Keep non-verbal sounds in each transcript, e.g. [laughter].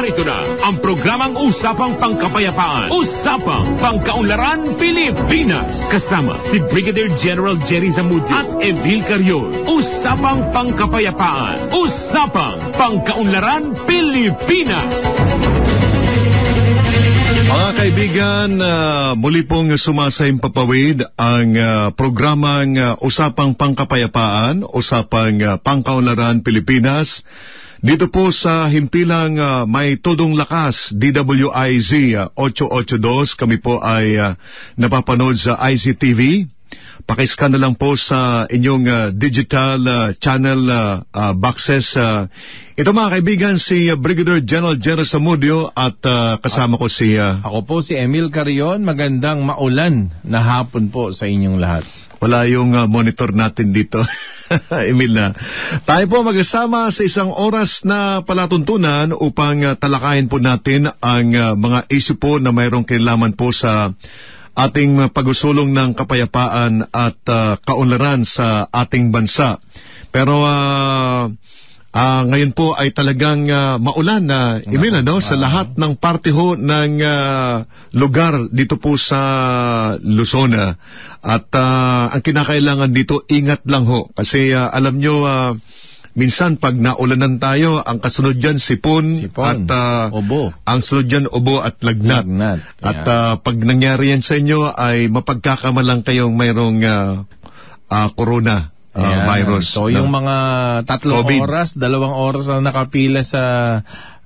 Narito na ang programang Usapang Pangkapayapaan. Usapang Pangkaunlaran Pilipinas. Kasama si Brigadier General Jerry Zamudio at Evil Carrion. Usapang Pangkapayapaan. Usapang Pangkaunlaran Pilipinas. Mga kaibigan, uh, muli pong sumasayang papawid ang uh, programang uh, Usapang Pangkapayapaan, Usapang uh, Pangkaunlaran Pilipinas. Dito po sa himpilang uh, may tudong lakas DWIZ uh, 882, kami po ay uh, napapanood sa ICTV. Pakiscan na lang po sa inyong uh, digital uh, channel uh, uh, boxes. Uh, ito mga kaibigan, si uh, Brigadier General General Samudio at uh, kasama ko si... Uh, Ako po si Emil Carrion. Magandang maulan na hapon po sa inyong lahat. Wala yung uh, monitor natin dito. [laughs] Emil na. Tayo po magkasama sa isang oras na palatuntunan upang uh, talakayin po natin ang uh, mga issue po na mayroong kailaman po sa ating pag-usulong ng kapayapaan at uh, kaunlaran sa ating bansa. Pero uh, uh, ngayon po ay talagang uh, maulan na uh, Emil ano sa lahat ng parte ho ng uh, lugar dito po sa Luzon. At uh, ang kinakailangan dito ingat lang ho kasi uh, alam nyo uh, minsan pag naulanan tayo, ang kasunod dyan sipon, Sipon, at uh, ubo. ang sunod dyan ubo at lagnat. Lagnat, At uh, pag nangyari yan sa inyo ay mapagkakamalang kayong mayroong uh, uh, corona uh, virus. So yung mga tatlong COVID. oras, dalawang oras na nakapila sa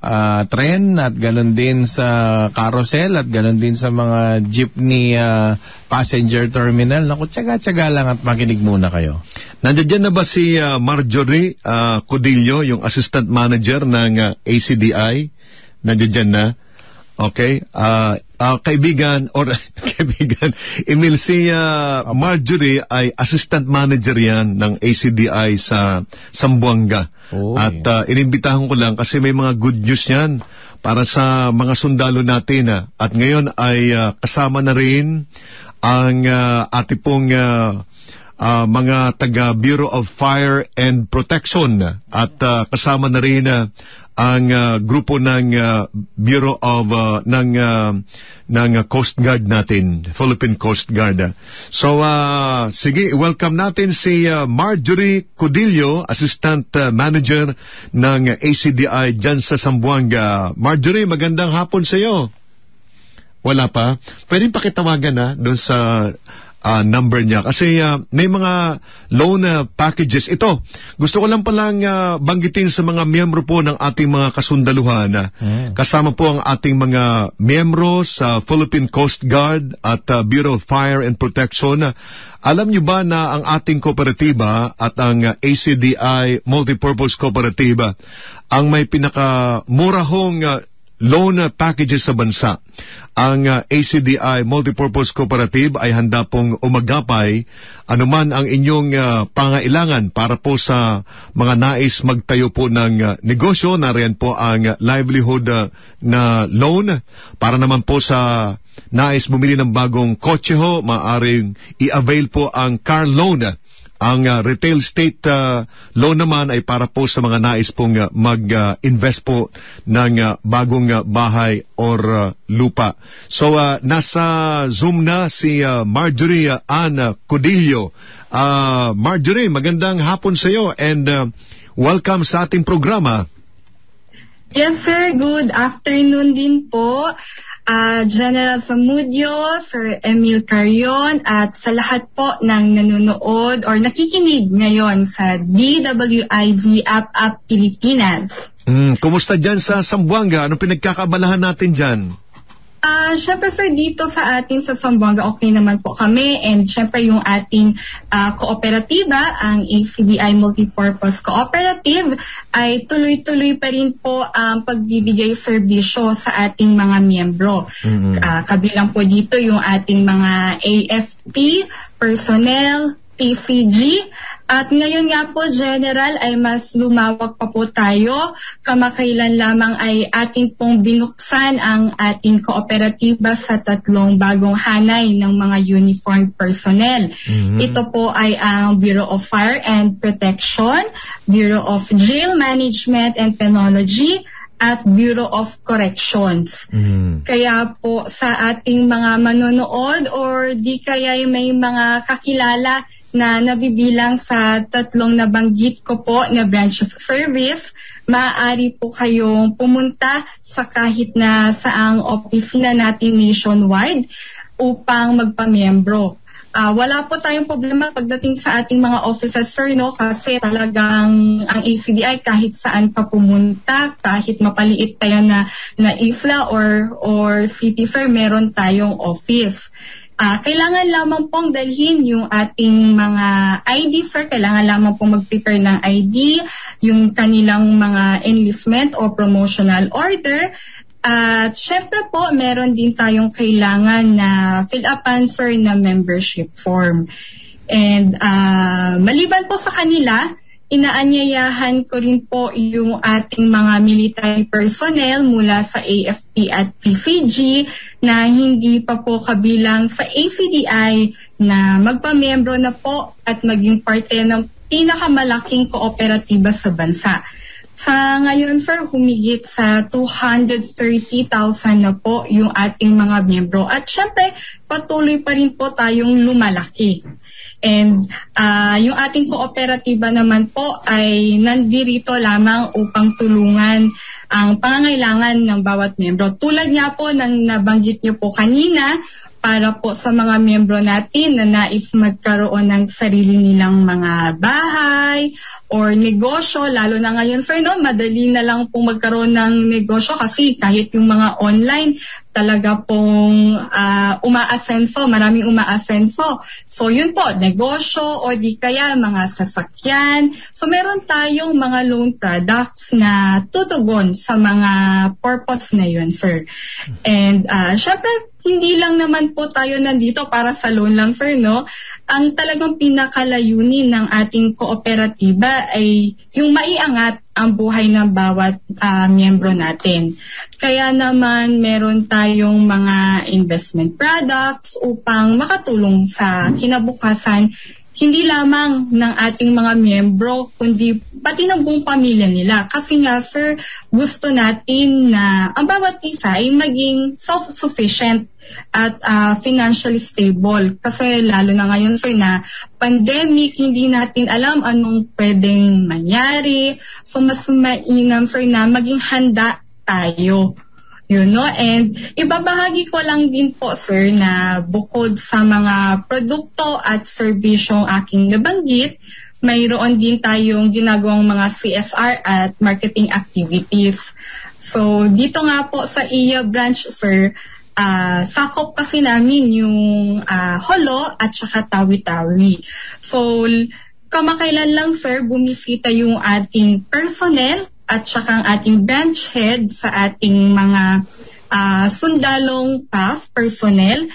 ah, tren at ganun din sa carousel at ganun din sa mga jeepney ah, passenger terminal. Naku, tsaga-tsaga lang at makinig muna kayo. Nandiyan na ba si uh, Marjorie uh, Codillo, yung assistant manager ng uh, ACDI? Nandiyan na? Okay. Uh, uh, kaibigan, or [laughs] kaibigan, Emil, si uh, Marjorie ay assistant manager yan ng ACDI sa Sambuanga. Oy. At uh, inimbitahan ko lang kasi may mga good news yan para sa mga sundalo natin. ah. At ngayon ay uh, kasama na rin ang uh, ati pong uh, uh, mga taga Bureau of Fire and Protection at uh, kasama na rin uh, ang uh, grupo ng uh, Bureau of uh, ng uh, ng Coast Guard natin, Philippine Coast Guard. So uh, sige, welcome natin si uh, Marjorie Codillo, Assistant uh, Manager ng ACDI dyan sa Sambuanga. Marjorie, magandang hapon sa iyo. Wala pa? Pwede pakitawagan na doon sa ah, number niya. Kasi ah, may mga loan ah, packages. Ito, gusto ko lang palang ah, banggitin sa mga miyembro po ng ating mga kasundaluhan. ah. Mm. Kasama po ang ating mga miyembro sa Philippine Coast Guard at ah, Bureau of Fire and Protection. Alam niyo ba na ang ating kooperatiba at ang ah, ACDI Multipurpose Cooperative ah, ang may pinakamurahong ah, loan ah, packages sa bansa. Ang ah, ACDI Multipurpose Cooperative ay handa pong umagapay anuman ang inyong ah, pangailangan para po sa mga nais magtayo po ng ah, negosyo. Nariyan po ang ah, livelihood ah, na loan para naman po sa nais bumili ng bagong kotse ho, maaring i-avail po ang car loan. Ang uh, retail state uh, loan naman ay para po sa mga nais pong uh, mag-invest po ng uh, bagong uh, bahay or uh, lupa. So uh, nasa Zoom na si uh, Marjorie uh, Ann uh, Codillo. Uh, Marjorie, magandang hapon sa iyo and uh, welcome sa ating programa. Yes, sir. Good afternoon din po. Ah, General Samudio, Sir Emil Carion, at sa lahat po ng nanonood or nakikinig ngayon sa DWIZ App App Pilipinas. Mm, kumusta dyan sa Sambuanga? Anong pinagkakabalahan natin dyan? Ah, syempre sir, dito sa atin sa Zamboanga, okay naman po kami. And syempre yung ating ah, kooperatiba, ang ACDI Multipurpose Cooperative, ay tuloy-tuloy pa rin po ang pagbibigay serbisyo sa ating mga miyembro. Mhm. Ah, kabilang po dito yung ating mga AFP, personnel, PCG, at ngayon nga po, General, ay mas lumawak pa po tayo. Kamakailan lamang ay ating pong binuksan ang ating kooperatiba sa tatlong bagong hanay ng mga uniformed personnel. Mhm. Ito po ay ang Bureau of Fire and Protection, Bureau of Jail Management and Penology, at Bureau of Corrections. Mm. Kaya po sa ating mga manonood or di kaya may mga kakilala na nabibilang sa tatlong nabanggit ko po na branch of service, maaari po kayong pumunta sa kahit na saang opisina natin nationwide upang magpamiyembro. Ah, wala po tayong problema pagdating sa ating mga offices, sir, no? Kasi talagang ang ACDI kahit saan ka pumunta, kahit mapaliit tayo na, na isla or, or city, sir, meron tayong office. Ah, kailangan lamang pong dalhin yung ating mga ID, sir. Kailangan lamang pong mag-prepare ng ID, yung kanilang mga enlistment o promotional order. At syempre po, meron din tayong kailangan na fill up answer na membership form. And ah, maliban po sa kanila, inaanyayahan ko rin po yung ating mga military personnel mula sa AFP at PCG na hindi pa po kabilang sa ACDI na magpamiyembro na po at maging parte ng pinakamalaking kooperatiba sa bansa. Sa ngayon, sir, humigit sa 230,000 na po yung ating mga miyembro. At syempre, patuloy pa rin po tayong lumalaki. And ah, yung ating kooperatiba naman po ay nandirito lamang upang tulungan ang pangangailangan ng bawat miyembro. Tulad nga po ng nabanggit niyo po kanina, para po sa mga miyembro natin na nais magkaroon ng sarili nilang mga bahay or negosyo, lalo na ngayon sir, no, madali na lang pong magkaroon ng negosyo kasi kahit yung mga online, talaga pong ah, umaasenso, maraming umaasenso. So yun po, negosyo o di kaya mga sasakyan. So meron tayong mga loan products na tutugon sa mga purpose na yun, sir. And ah, syempre, hindi lang naman po tayo nandito para sa loan lang, sir, no? Ang talagang pinakalayunin ng ating kooperatiba ay yung maiangat ang buhay ng bawat ah, miyembro natin. Kaya naman meron tayong mga investment products upang makatulong sa kinabukasan hindi lamang ng ating mga miyembro, kundi pati ng buong pamilya nila. Kasi nga, sir, gusto natin na ang bawat isa ay maging self-sufficient at ah, financially stable. Kasi lalo na ngayon, sir, na pandemic, hindi natin alam anong pwedeng mangyari. So, mas mainam, sir, na maging handa tayo. Yun, no? And ibabahagi ko lang din po, sir, na bukod sa mga produkto at serbisyong aking nabanggit, mayroon din tayong ginagawang mga CSR at marketing activities. So, dito nga po sa iya branch, sir, ah sakop kasi namin yung ah, holo at saka tawi-tawi. So, kamakailan lang, sir, bumisita yung ating personnel at saka ang ating branch head sa ating mga ah, sundalong staff personnel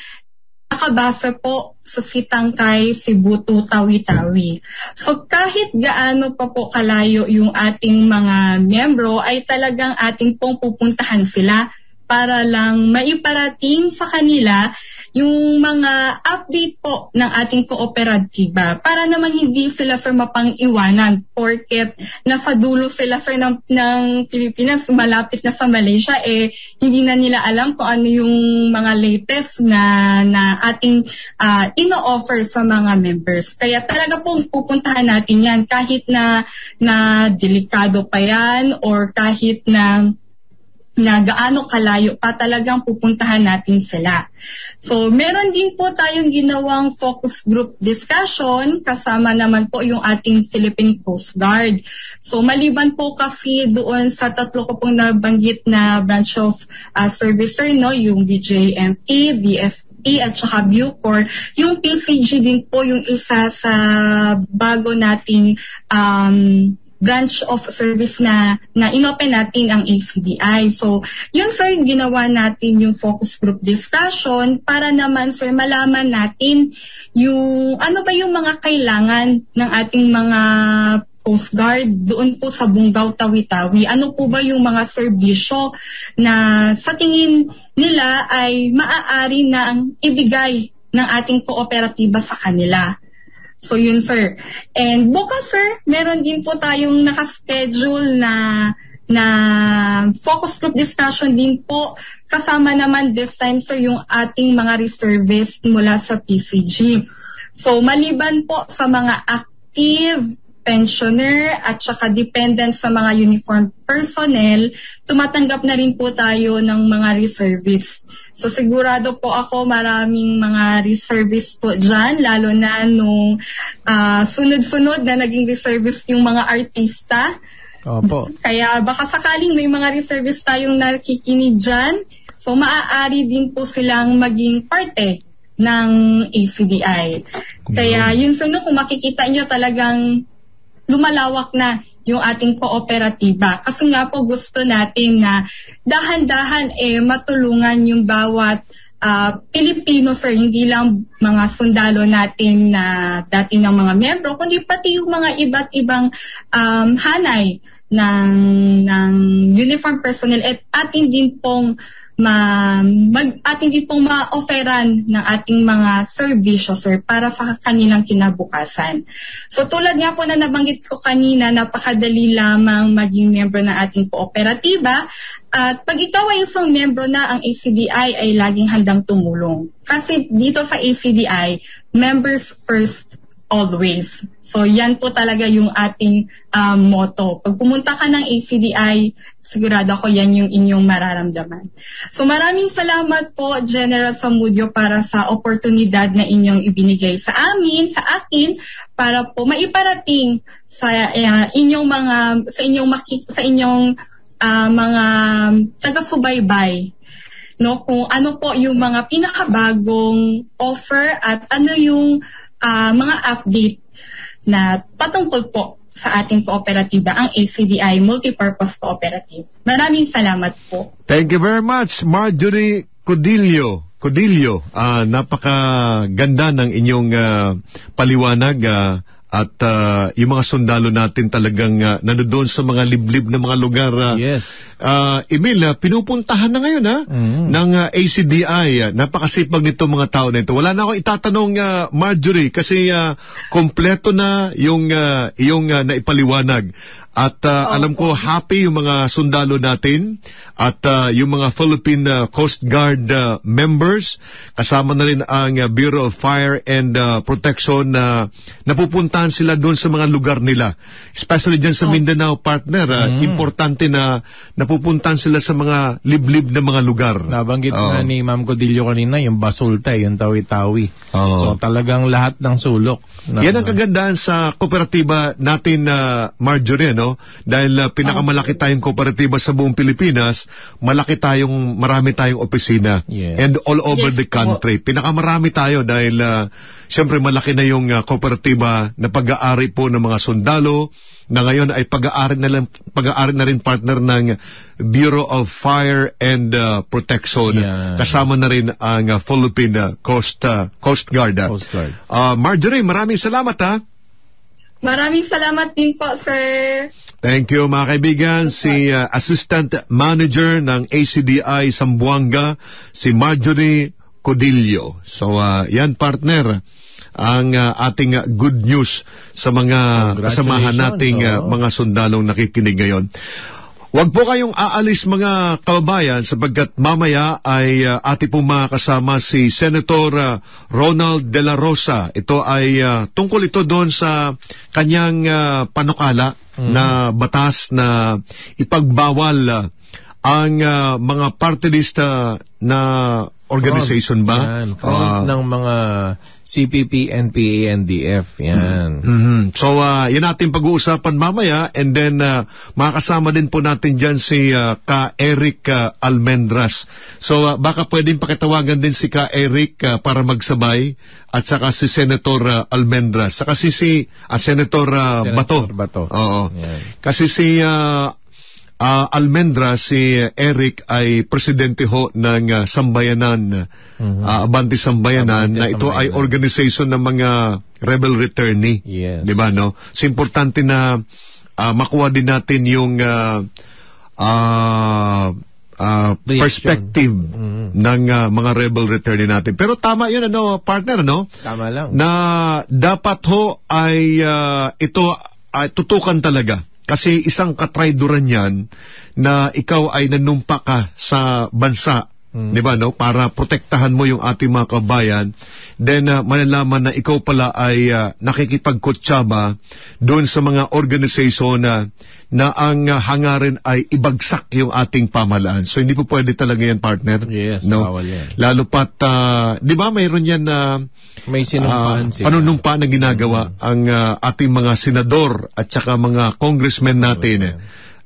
nakabase po sa Sitangkay, Cebu Tawi-Tawi. So kahit gaano pa po kalayo yung ating mga miyembro ay talagang ating pong pupuntahan sila para lang maiparating sa kanila yung mga update po ng ating kooperatiba para naman hindi sila sir mapang-iwanan porket nasa dulo sila sir ng, ng Pilipinas malapit na sa Malaysia eh hindi na nila alam kung ano yung mga latest na na ating ah, ino-offer sa mga members. Kaya talaga pong pupuntahan natin yan kahit na na delikado pa yan or kahit na na gaano kalayo pa talagang pupuntahan natin sila. So, meron din po tayong ginawang focus group discussion kasama naman po yung ating Philippine Coast Guard. So, maliban po kasi doon sa tatlo ko pong nabanggit na branch of uh, servicer, no, yung BJMP, BFP, at saka Bucor. Yung PCG din po yung isa sa bago nating um, branch of service na na inopen natin ang ACDI. So, yun sir, ginawa natin yung focus group discussion para naman sir malaman natin yung ano ba yung mga kailangan ng ating mga Coast Guard doon po sa Bungaw Tawi-Tawi. Ano po ba yung mga serbisyo na sa tingin nila ay maaari na ang ibigay ng ating kooperatiba sa kanila. So yun sir. And bukas sir, meron din po tayong nakaschedule na na focus group discussion din po kasama naman this time so yung ating mga reservists mula sa PCG. So maliban po sa mga active pensioner at saka dependent sa mga uniform personnel, tumatanggap na rin po tayo ng mga reservists. So sigurado po ako maraming mga reservists po dyan, lalo na nung uh, sunod-sunod na naging reservist yung mga artista. Opo. Kaya baka sakaling may mga reservist tayong nakikinig dyan, so maaari din po silang maging parte ng ACDI. Kaya yun sunod kung makikita nyo talagang lumalawak na yung ating kooperatiba. Kasi nga po gusto natin na dahan-dahan eh matulungan yung bawat uh, Pilipino sir, hindi lang mga sundalo natin na dati ng mga membro, kundi pati yung mga iba't ibang um, hanay ng, ng uniform personnel at atin din pong ma, mag, atin din pong ma-offeran ng ating mga serbisyo, sir, para sa kanilang kinabukasan. So tulad nga po na nabanggit ko kanina, napakadali lamang maging membro ng ating kooperatiba. At pag ikaw ay isang membro na, ang ACDI ay laging handang tumulong. Kasi dito sa ACDI, members first always. So yan po talaga yung ating um, motto. Pag pumunta ka ng ACDI, sigurado ako yan yung inyong mararamdaman. So maraming salamat po General Samudio para sa oportunidad na inyong ibinigay sa amin, sa akin para po maiparating sa uh, inyong mga sa inyong maki, sa inyong uh, mga taga-subaybay no kung ano po yung mga pinakabagong offer at ano yung uh, mga update na patungkol po sa ating kooperatiba, ang ACDI Multipurpose Cooperative. Maraming salamat po. Thank you very much, Marjorie Codillo. Codillo, uh, napakaganda ng inyong uh, paliwanag. Uh, at uh, yung mga sundalo natin talagang uh, nanodoon sa mga liblib na mga lugar. Uh, yes. Uh, Emil, uh, pinupuntahan na ngayon ha, mm. ng uh, ACDI. Uh, napakasipag nito mga tao na ito. Wala na ako itatanong uh, Marjorie kasi uh, kompleto na yung, uh, yung uh, naipaliwanag. At uh, oh, alam ko happy yung mga sundalo natin at uh, yung mga Philippine uh, Coast Guard uh, members kasama na rin ang uh, Bureau of Fire and uh, Protection na uh, napupuntahan sila doon sa mga lugar nila. Especially diyan sa oh. Mindanao partner, uh, mm. importante na napupuntahan sila sa mga liblib na mga lugar. Nabanggit oh. na ni Ma'am Codillo kanina yung Basulta, yung Tawi-Tawi. Oh. So talagang lahat ng sulok. Na, Yan ang kagandahan sa kooperatiba natin na uh, Marjorie no? Dahil uh, pinakamalaki tayong kooperatiba sa buong Pilipinas, malaki tayong, marami tayong opisina. Yes. And all over yes, the country. Po. Pinakamarami tayo dahil uh, siyempre malaki na yung uh, kooperatiba na pag-aari po ng mga sundalo, na ngayon ay pag-aari na, lang, pag-aari na rin partner ng Bureau of Fire and uh, Protection. Yeah. Kasama na rin ang uh, Philippine Coast, uh, Coast Guard. Coast Guard. Uh, Marjorie, maraming salamat ha. Maraming salamat din po, sir. Thank you mga kaibigan. Si uh, Assistant Manager ng ACDI Sambuanga, si Marjorie Codillo. So uh, yan partner ang uh, ating uh, good news sa mga kasamahan nating uh, mga sundalong nakikinig ngayon. Huwag po kayong aalis mga kababayan sapagkat mamaya ay uh, ati pong makakasama si Senator uh, Ronald De La Rosa. Ito ay uh, tungkol ito doon sa kanyang uh, panukala mm. na batas na ipagbawal uh, ang uh, mga party list uh, na organization ba? Yan, uh, ng mga CPP, NPA, NDF. Yan. Mm-hmm. So, uh, yan natin pag-uusapan mamaya and then uh, makakasama din po natin dyan si uh, Ka Eric uh, Almendras. So, uh, baka pwedeng pakitawagan din si Ka Eric uh, para magsabay at saka si Senator uh, Almendras. Saka si, si uh, Senator, uh, Senator Bato. Bato. Oo. Yan. Kasi si uh, uh, Almendra, si Eric ay presidente ho ng uh, Sambayanan, mm-hmm. uh, Abante Sambayanan, Abante na ito Sambayanan. ay organization ng mga rebel returnee. Yes. Di ba, no? So, importante na uh, makuha din natin yung uh, uh, uh, perspective mm-hmm. ng uh, mga rebel returnee natin. Pero tama yun, ano, partner, no? Tama lang. Na dapat ho ay uh, ito ay tutukan talaga Kasi isang katrayduran yan na ikaw ay nanumpa ka sa bansa, Mm. di ba, no? Para protektahan mo yung ating mga kabayan. Then, uh, malalaman na ikaw pala ay uh, nakikipagkutsaba doon sa mga organization na na ang uh, hangarin ay ibagsak yung ating pamalaan. So, hindi po pwede talaga yan, partner. Yes, no? bawal yan. Lalo pat, uh, di ba, mayroon yan na May sinumpaan Ah, sila. panunumpa na ginagawa ang ah, ating mga senador at saka mga congressmen natin eh,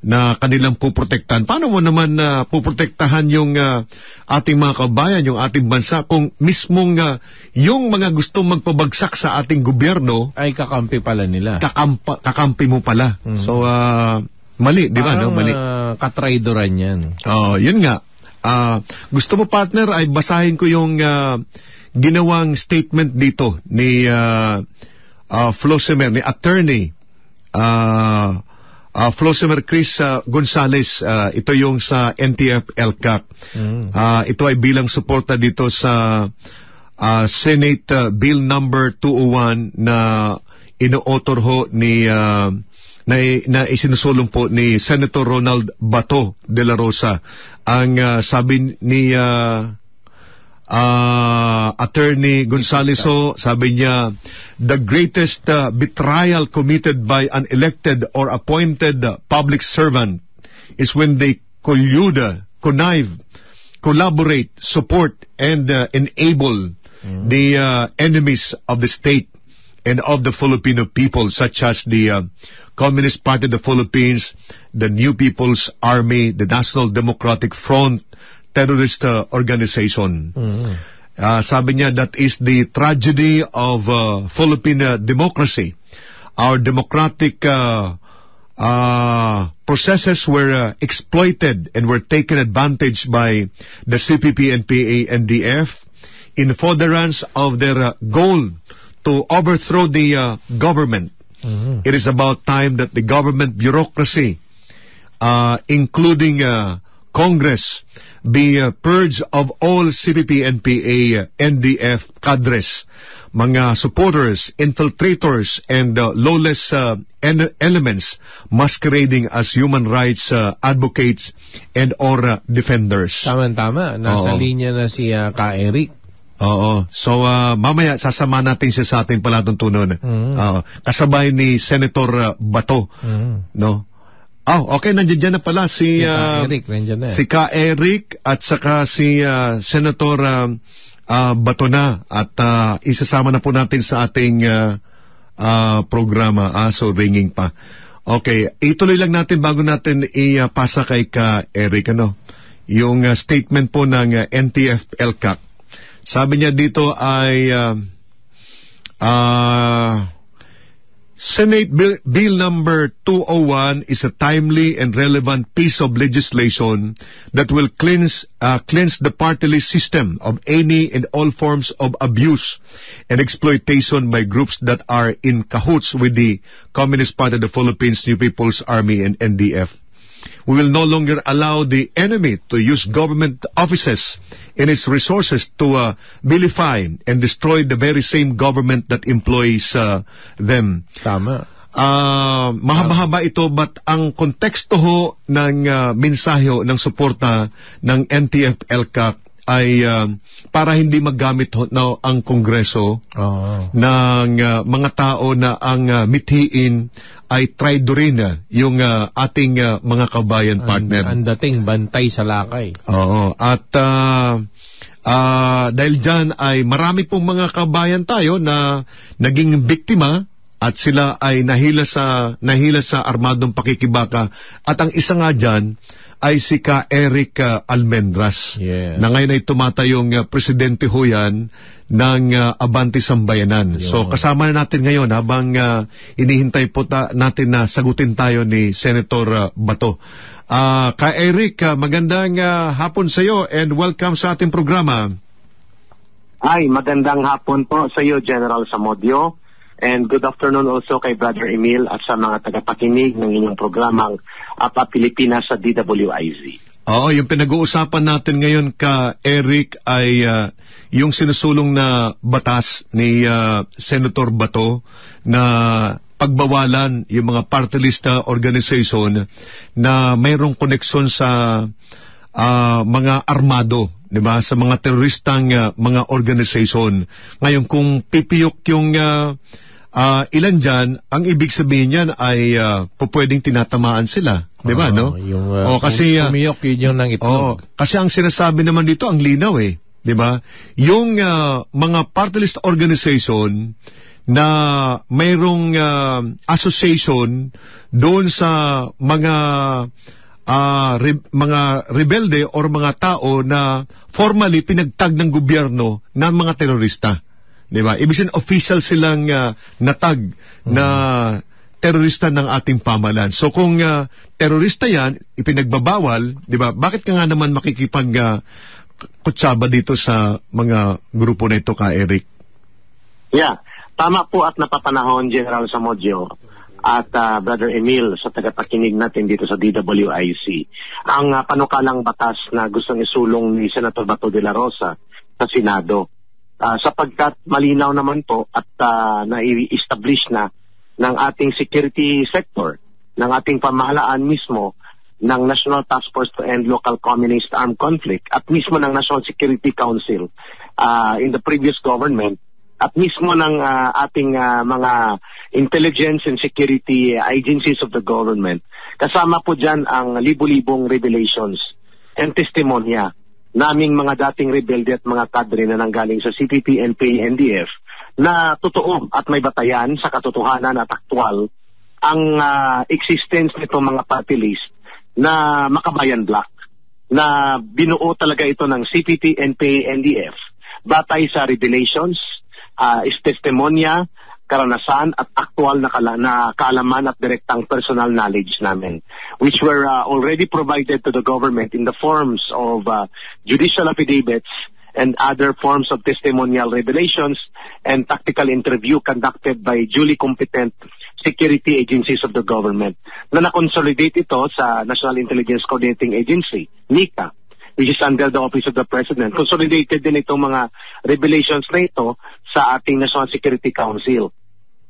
na kanilang puprotektahan. Paano mo naman na puprotektahan yung ah, ating mga kabayan, yung ating bansa kung mismong ah, yung mga gustong magpabagsak sa ating gobyerno, Ay kakampi pala nila. kakampa, kakampi mo pala. Mm. So, ah, mali, di ba? No? Mali. ah, katraydoran yan. Oh, yun nga. Ah, gusto mo partner ay basahin ko yung ah, ginawang statement dito ni uh, Flosimer, ni attorney uh, uh, Flosimer Chris ah, Gonzales. Ah, ito yung sa NTF LCAC. Mm. Ah, ito ay bilang suporta dito sa ah, Senate ah, Bill number 201 na ino-author ho ni ah, na, na isinusulong po ni Senator Ronald Bato de la Rosa. Ang ah, sabi ni ah, ah, Attorney Gonzales sabi niya, the greatest uh, betrayal committed by an elected or appointed uh, public servant is when they collude, uh, connive, collaborate, support, and uh, enable the uh, enemies of the state and of the Filipino people, such as the uh, Communist Party of the Philippines, the New People's Army, the National Democratic Front, terrorist uh, organization. Mm. Uh, sabi niya, that is the tragedy of uh, Philippine uh, democracy. Our democratic uh, uh, processes were uh, exploited and were taken advantage by the CPP and PA-NDF in furtherance of their uh, goal to overthrow the uh, government. Mhm. It is about time that the government bureaucracy, uh, including uh, Congress, be uh, purged of all CPP, NPA, NDF cadres, mga supporters, infiltrators, and uh, lawless uh, en- elements masquerading as human rights uh, advocates and or uh, defenders. Tama-tama. Nasa Oo. linya na si ah, Ka Eric. Oo. So, uh, mamaya sasama natin siya sa ating palatuntunan. Mm. Oo. kasabay ni Senator uh, Bato. Mm. No? Oh, okay, nandiyan dyan na pala si, uh, Eric, na. si Ka Eric at saka si uh, Senator uh, uh, Bato na at uh, isasama na po natin sa ating uh, uh, programa. Ah, so ringing pa. Okay, ituloy lang natin bago natin ipasa kay Ka Eric ano, yung uh, statement po ng uh, NTF LCAC. Sabi niya dito ay uh, uh, Senate Bill, Bill number 201 is a timely and relevant piece of legislation that will cleanse, uh, cleanse the party list system of any and all forms of abuse and exploitation by groups that are in cahoots with the Communist Party of the Philippines, New People's Army, and NDF. We will no longer allow the enemy to use government offices and its resources to uh, vilify and destroy the very same government that employs uh, them. Tama. Ah, mahaba-haba ito but ang konteksto ho ng ah, mensahe ng suporta ng NTF LCAC ay ah, para hindi maggamit ho na ang Kongreso Oo. ng ah, mga tao na ang ah, mithiin ay traidorin na yung ah, ating ah, mga kabayan partner. Ang, ang dating bantay sa lakay. Oo. At ah, ah, dahil dyan ay marami pong mga kabayan tayo na naging biktima at sila ay nahila sa nahila sa armadong pakikibaka at ang isa nga dyan ay si Ka Eric ah, Almendras Yes. na ngayon ay tumatayong ah, presidente ho yan ng ah, Abante Sambayanan. So Yun. kasama na natin ngayon habang ah, inihintay po ta- natin na sagutin tayo ni Senator ah, Bato. Ah, Ka Eric, ah, magandang ah, hapon sa iyo and welcome sa ating programa. Ay, magandang hapon po sa iyo, General Samodio. And good afternoon also kay Brother Emil at sa mga tagapakinig ng inyong programang Apa Pilipinas sa DWIZ. Oo, yung pinag-uusapan natin ngayon ka Eric ay ah, yung sinusulong na batas ni ah, Senator Bato na pagbawalan yung mga party list organization na mayroong koneksyon sa ah, mga armado, 'di ba? Sa mga teroristang ah, mga organization. Ngayon kung pipiyok yung ah, ah, ilan diyan, ang ibig sabihin niyan ay uh, pwedeng tinatamaan sila, 'di ba, Oo, no? Yung, uh, Oh, kasi ah, pumiyok yun yung nang itlog. kasi ang sinasabi naman dito ang linaw eh, 'di ba? Yung ah, mga party list organization na mayroong ah, association doon sa mga ah, re- mga rebelde or mga tao na formally pinagtag ng gobyerno ng mga terorista. 'Di ba? Ibig sabihin official silang ah, natag na terorista ng ating pamalan. So kung ah, terorista 'yan, ipinagbabawal, 'di ba? Bakit ka nga naman makikipag ah, kutsaba dito sa mga grupo na ito ka Eric? Yeah, tama po at napapanahon General Samodjo at ah, Brother Emil sa tagapakinig natin dito sa DWIC. Ang ah, panukalang batas na gustong isulong ni Senator Bato de la Rosa sa Senado. Ah, sapagkat malinaw naman po at ah, na-establish na ng ating security sector, ng ating pamahalaan mismo, ng National Task Force to End Local Communist Armed Conflict at mismo ng National Security Council ah, in the previous government at mismo ng ah, ating ah, mga intelligence and security agencies of the government. Kasama po dyan ang libu-libong revelations and testimonya naming mga dating rebelde at mga kadre na nanggaling sa CPP, NPA, NDF na totoo at may batayan sa katotohanan at aktwal ang ah, existence nitong mga party list na makabayan black na binuo talaga ito ng CPP, NPA, NDF batay sa revelations, uh, testimonya, karanasan at aktual na, kala- na kaalaman at direktang personal knowledge namin which were uh, already provided to the government in the forms of uh, judicial affidavits and other forms of testimonial revelations and tactical interview conducted by duly competent security agencies of the government na na-consolidate ito sa National Intelligence Coordinating Agency, NICA, which is under the Office of the President. Consolidated din itong mga revelations na ito sa ating National Security Council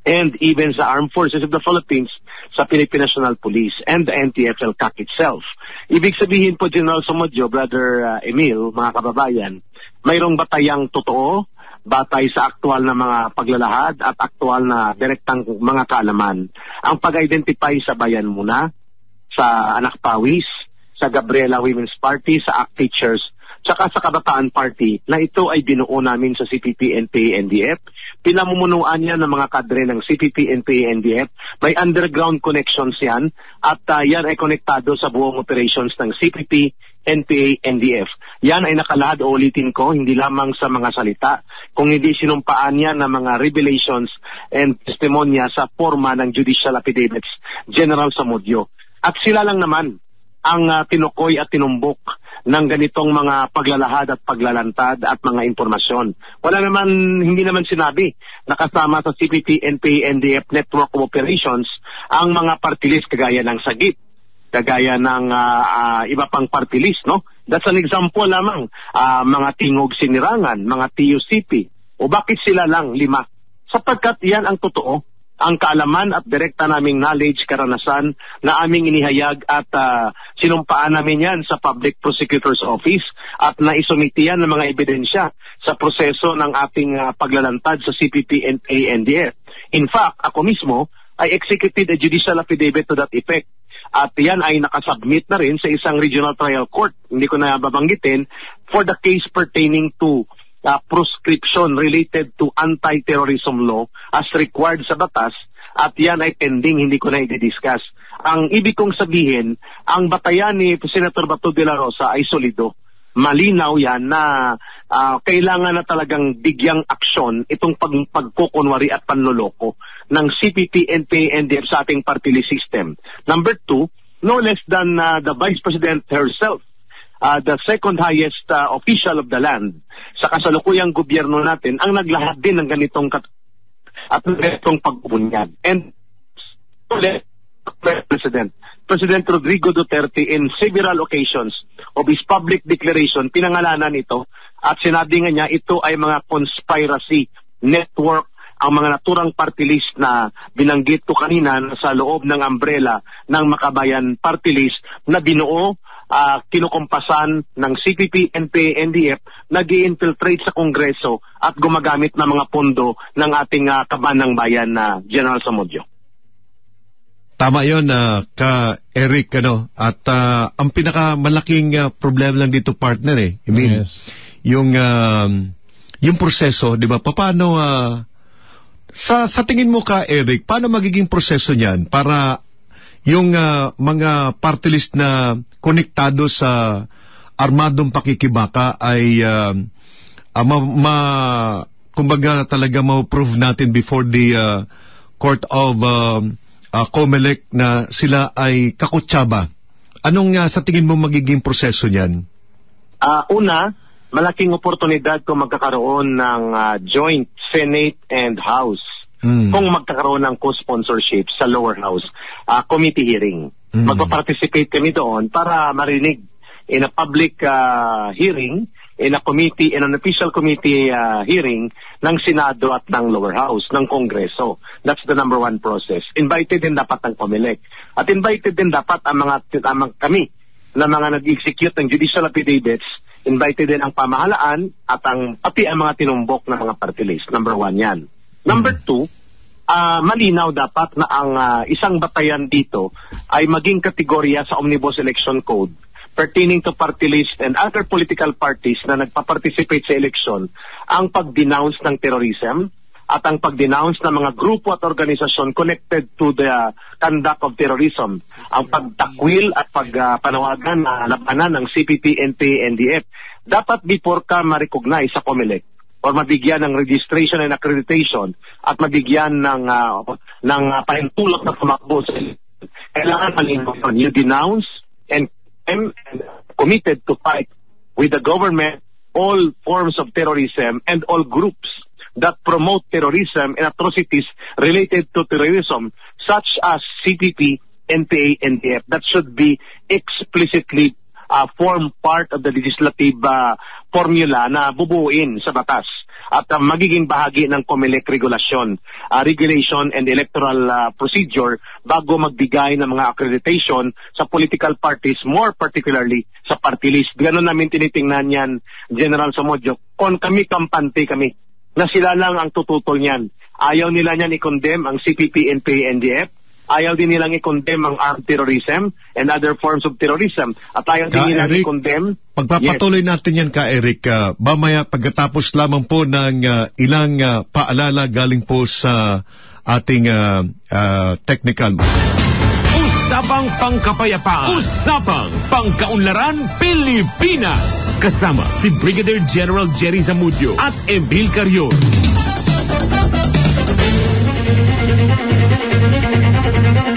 and even sa Armed Forces of the Philippines, sa Philippine National Police and the NTFL-CAC itself. Ibig sabihin po, General Somodjo, Brother uh, Emil, mga kababayan, mayroong batayang totoo, batay sa aktual na mga paglalahad at aktual na direktang mga kaalaman. Ang pag-identify sa bayan muna, sa Anak Pawis, sa Gabriela Women's Party, sa ACT Teachers, tsaka sa Kabataan Party na ito ay binuo namin sa CPP, NPA, NDF. Pinamumunuan yan ng mga kadre ng CPP, NPA, NDF. May underground connections yan at uh, yan ay konektado sa buong operations ng CPP, NPA, NDF. Yan ay nakalahad, o ulitin ko, hindi lamang sa mga salita, kung hindi sinumpaan yan ng mga revelations and testimonya sa forma ng judicial affidavits, General Samudio. At sila lang naman ang uh, tinukoy at tinumbok ng ganitong mga paglalahad at paglalantad at mga impormasyon. Wala naman, hindi naman sinabi na kasama sa CPP, NPA, NDF Network of Operations ang mga party list kagaya ng Sagip, kagaya ng uh, uh, iba pang party list, no? That's an example lamang. Uh, mga tingog sinirangan, mga TUCP. O bakit sila lang lima? Sapagkat yan ang totoo ang kaalaman at direkta naming knowledge, karanasan na aming inihayag at uh, sinumpaan namin yan sa Public Prosecutor's Office at naisumiti yan ng mga ebidensya sa proseso ng ating uh, paglalantad sa CPP and ANDF. In fact, ako mismo ay executed a judicial affidavit to that effect. At yan ay nakasubmit na rin sa isang regional trial court, hindi ko na babanggitin, for the case pertaining to uh, proscription related to anti-terrorism law as required sa batas at yan ay pending, hindi ko na i-discuss. Ang ibig kong sabihin, ang batayan ni Senator Bato de la Rosa ay solido. Malinaw yan na uh, kailangan na talagang bigyang aksyon itong pag pagkukunwari at panloloko ng CPP, NPA, NDF sa ating party system. Number two, no less than uh, the Vice President herself uh, the second highest uh, official of the land sa kasalukuyang gobyerno natin ang naglahad din ng ganitong kat at ganitong pagbubunyag. And President, President Rodrigo Duterte in several occasions of his public declaration, pinangalanan ito at sinabi nga niya ito ay mga conspiracy network ang mga naturang party list na binanggit ko kanina na sa loob ng umbrella ng Makabayan Party List na binuo uh, kinukumpasan ng CPP, NPA, NDF nag infiltrate sa Kongreso at gumagamit ng mga pondo ng ating uh, kabanang bayan na uh, General Samudio. Tama 'yon uh, ka Eric ano at uh, ang pinakamalaking uh, problema lang dito partner eh. I mean, yes. yung uh, yung proseso, 'di ba? Paano uh, sa sa tingin mo ka Eric, paano magiging proseso niyan para yung uh, mga party list na konektado sa armadong pakikibaka ay uh, uh, ma, ma kumbaga talaga ma-prove natin before the uh, court of uh, uh, COMELEC na sila ay kakutsaba. Anong uh, sa tingin mo magiging proseso niyan? Uh, una, malaking oportunidad kung magkakaroon ng uh, joint Senate and House mm. kung magkakaroon ng co-sponsorship sa lower house uh, committee hearing. Mm. Magpa-participate kami doon para marinig in a public uh, hearing, in a committee, in an official committee uh, hearing ng Senado at ng lower house, ng Kongreso. That's the number one process. Invited din dapat ang COMELEC. At invited din dapat ang mga, ang kami na mga nag-execute ng judicial affidavits invited din ang pamahalaan at ang pati ang mga tinumbok ng mga party list. Number one yan. Number mm. two, uh, malinaw dapat na ang uh, isang batayan dito ay maging kategorya sa Omnibus Election Code pertaining to party list and other political parties na nagpa-participate sa election ang pag-denounce ng terrorism at ang pag-denounce ng mga grupo at organisasyon connected to the conduct of terrorism, ang pagtakwil at pagpanawagan uh, na labanan ng CPP, NPA, NDF. Dapat before ka ma-recognize sa COMELEC, or mabigyan ng registration and accreditation at mabigyan ng uh, ng uh, pahintulot na tumakbo sa kailangan malinaw you denounce and, and committed to fight with the government all forms of terrorism and all groups that promote terrorism and atrocities related to terrorism such as CPP, NPA, NDF. That should be explicitly uh, form part of the legislative uh, formula na bubuuin sa batas at uh, magiging bahagi ng COMELEC regulation, uh, regulation and electoral uh, procedure bago magbigay ng mga accreditation sa political parties, more particularly sa party list. Ganon namin tinitingnan yan, General Samodjo. Kung kami kampante kami, na sila lang ang tututol niyan. Ayaw nila niyan i-condemn ang CPP, NPA, NDF, Ayaw din nilang i-condemn ang armed terrorism and other forms of terrorism. At ayaw ka, din nilang i-condemn. Pagpapatuloy yes. natin yan ka Eric, uh, mamaya pagkatapos lamang po ng uh, ilang uh, paalala galing po sa ating uh, uh, technical. Usapang Pangkapayapaan. Usapang Pangkaunlaran Pilipinas. Kasama si Brigadier General Jerry Zamudio at Emil Carrion.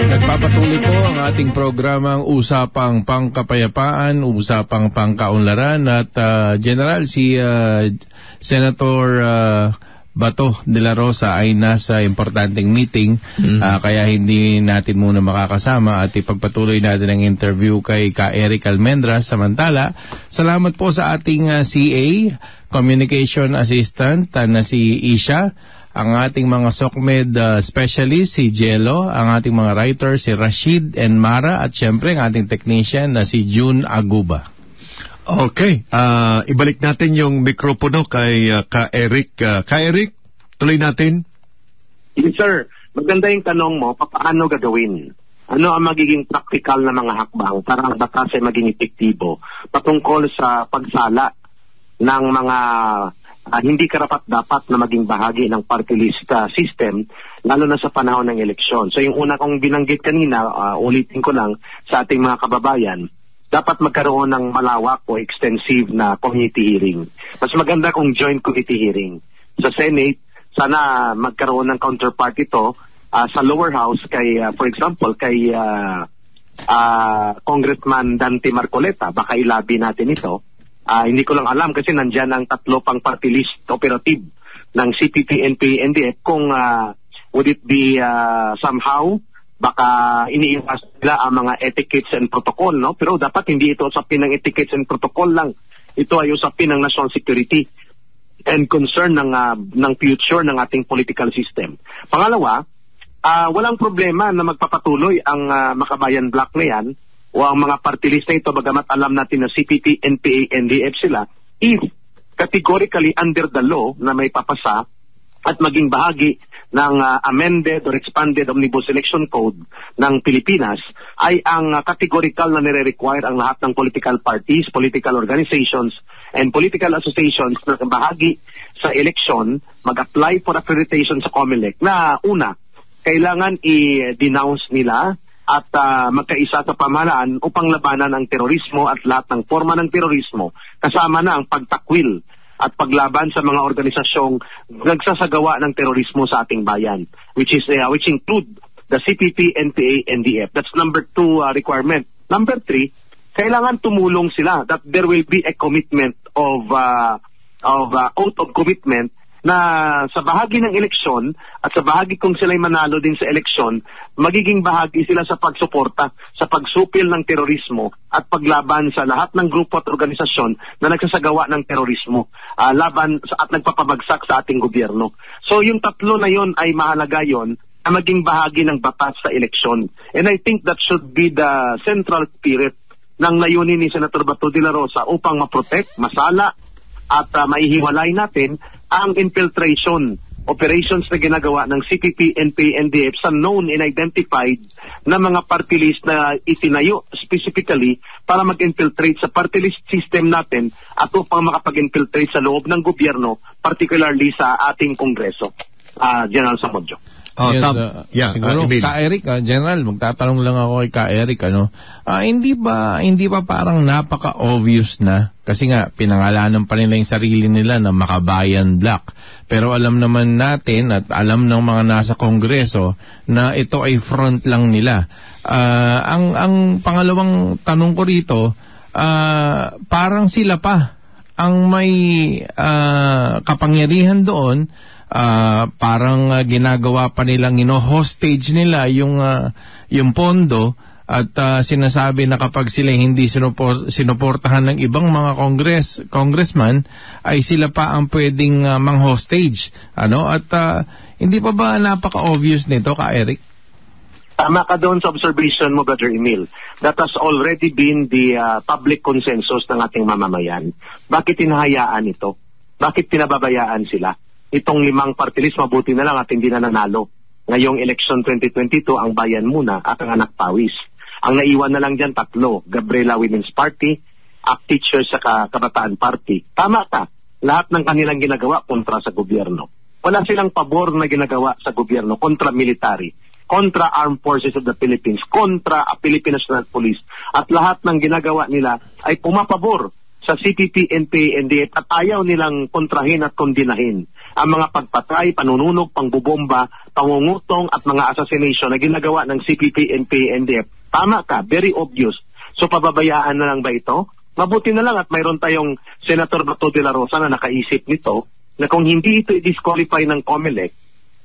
Nagpapatuloy po ang ating programang Usapang Pangkapayapaan, Usapang Pangkaunlaran at uh, General si uh, Senator uh, Bato de la Rosa ay nasa importanteng meeting. Mm-hmm. uh, kaya hindi natin muna makakasama at ipagpatuloy natin ang interview kay Ka Eric Almendra. Samantala salamat po sa ating uh, CA Communication Assistant uh, na si Isha ang ating mga SOCMED uh, specialist si Jello, ang ating mga writer si Rashid and Mara at syempre ang ating technician na si June Aguba. Okay, uh, ibalik natin yung mikropono kay uh, ka Eric. Uh, ka Eric, tuloy natin. Yes, sir. Maganda yung tanong mo, paano gagawin? Ano ang magiging practical na mga hakbang para ang batas ay maging epektibo patungkol sa pagsala ng mga uh, hindi karapat-dapat na maging bahagi ng party list uh, system, lalo na sa panahon ng eleksyon. So yung una kong binanggit kanina, uh, ulitin ko lang sa ating mga kababayan, dapat magkaroon ng malawak o extensive na committee hearing. Mas maganda kung joint committee hearing. Sa Senate, sana magkaroon ng counterpart ito uh, sa lower house kay, uh, for example, kay uh, uh, Congressman Dante Marcoleta. Baka ilabi natin ito Uh, hindi ko lang alam kasi nandyan ang tatlo pang party list operative ng CPP, NP, NDF kung uh, would it be uh, somehow baka iniiwas nila ang mga etiquettes and protocol, no? Pero dapat hindi ito usapin ng etiquettes and protocol lang. Ito ay usapin ng national security. and concern ng uh, ng future ng ating political system. Pangalawa, uh, walang problema na magpapatuloy ang uh, Makabayan Block na yan o ang mga party na ito bagamat alam natin na CPP, NPA, NDF sila if categorically under the law na may papasa at maging bahagi ng uh, amended or expanded Omnibus Election Code ng Pilipinas ay ang uh, categorical na nire-require ang lahat ng political parties, political organizations, and political associations na bahagi sa election mag-apply for accreditation sa COMELEC na una, kailangan i-denounce nila at uh, magkaisa sa pamahalaan upang labanan ang terorismo at lahat ng forma ng terorismo kasama na ang pagtakwil at paglaban sa mga organisasyong nagsasagawa ng terorismo sa ating bayan which is uh, which include the CPP, NPA, NDF. That's number two uh, requirement. Number three, kailangan tumulong sila that there will be a commitment of uh, of uh, oath of commitment na sa bahagi ng eleksyon at sa bahagi kung sila'y manalo din sa eleksyon, magiging bahagi sila sa pagsuporta, sa pagsupil ng terorismo at paglaban sa lahat ng grupo at organisasyon na nagsasagawa ng terorismo uh, laban at nagpapabagsak sa ating gobyerno. So yung tatlo na yon ay mahalaga yon na maging bahagi ng batas sa eleksyon. And I think that should be the central spirit ng layunin ni Senator Bato de la Rosa upang maprotect, masala at uh, maihiwalay natin ang infiltration operations na ginagawa ng CPP, NP, NDF sa known and identified na mga party list na itinayo specifically para mag-infiltrate sa party list system natin at upang makapag-infiltrate sa loob ng gobyerno, particularly sa ating Kongreso. Uh, General Samodjo. Oh, yes, tam- uh, yeah, siguro, uh, Emil. Ka Eric, uh, General, magtatanong lang ako kay Ka Eric, ano, ah, hindi ba, hindi ba parang napaka-obvious na, kasi nga, pinangalanan pa nila yung sarili nila na makabayan black. Pero alam naman natin at alam ng mga nasa kongreso na ito ay front lang nila. Ah, ang, ang pangalawang tanong ko rito, ah, parang sila pa ang may ah, kapangyarihan doon ah, parang ah, ginagawa pa nilang ino-hostage nila yung ah, yung pondo at ah, sinasabi na kapag sila hindi sinupor- sinuportahan ng ibang mga congress congressman ay sila pa ang pwedeng ah, mang-hostage ano at ah, hindi pa ba napaka-obvious nito ka Eric Tama ka doon sa observation mo, Brother Emil. That has already been the uh, public consensus ng ating mamamayan. Bakit hinahayaan ito? Bakit pinababayaan sila? Itong limang party list, mabuti na lang at hindi na nanalo. Ngayong election 2022, ang bayan muna at ang anak pawis. Ang naiwan na lang dyan, tatlo. Gabriela Women's Party, ACT Teachers sa Kabataan Party. Tama ka. Lahat ng kanilang ginagawa kontra sa gobyerno. Wala silang pabor na ginagawa sa gobyerno kontra military kontra Armed Forces of the Philippines, kontra a Philippine National Police. At lahat ng ginagawa nila ay pumapabor sa CPP, NPA, NDF at ayaw nilang kontrahin at kondinahin ang mga pagpatay, panununog, pangbubomba, pangungutong at mga assassination na ginagawa ng CPP, NPA, NDF. Tama ka, very obvious. So pababayaan na lang ba ito? Mabuti na lang at mayroon tayong Senator Bato de la Rosa na nakaisip nito na kung hindi ito i-disqualify ng COMELEC,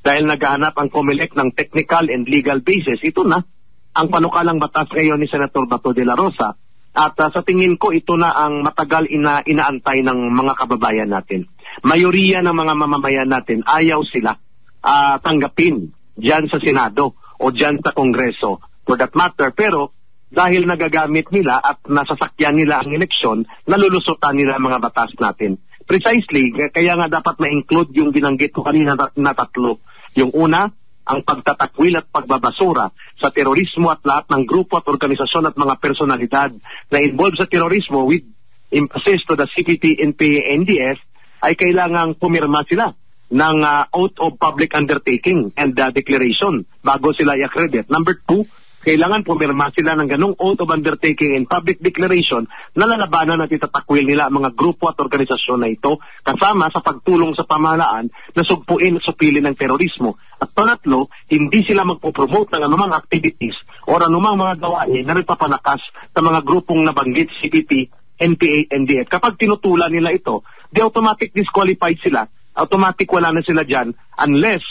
dahil naghahanap ang COMELEC ng technical and legal basis, ito na ang panukalang batas ngayon ni Senator Bato de la Rosa. At uh, sa tingin ko, ito na ang matagal ina inaantay ng mga kababayan natin. Mayoriya ng mga mamamayan natin, ayaw sila uh, tanggapin dyan sa Senado o dyan sa Kongreso for that matter. Pero dahil nagagamit nila at nasasakyan nila ang eleksyon, nalulusutan nila ang mga batas natin. Precisely, kaya nga dapat ma-include yung binanggit ko kanina na tatlo yung una, ang pagtatakwil at pagbabasura sa terorismo at lahat ng grupo at organisasyon at mga personalidad na involved sa terorismo with emphasis to the CPT, NPA, NDF ay kailangang pumirma sila ng uh, oath of public undertaking and uh, declaration bago sila i-accredit. Number two, kailangan pumirma sila ng ganong oath of undertaking and public declaration na lalabanan at itatakwil nila ang mga grupo at organisasyon na ito kasama sa pagtulong sa pamahalaan na sugpuin at supilin ng terorismo. At pangatlo, hindi sila magpo-promote ng anumang activities o anumang mga gawain na nagpapanakas sa mga grupong nabanggit CPP, NPA, NDF. Kapag tinutulan nila ito, di automatic disqualified sila. Automatic wala na sila dyan unless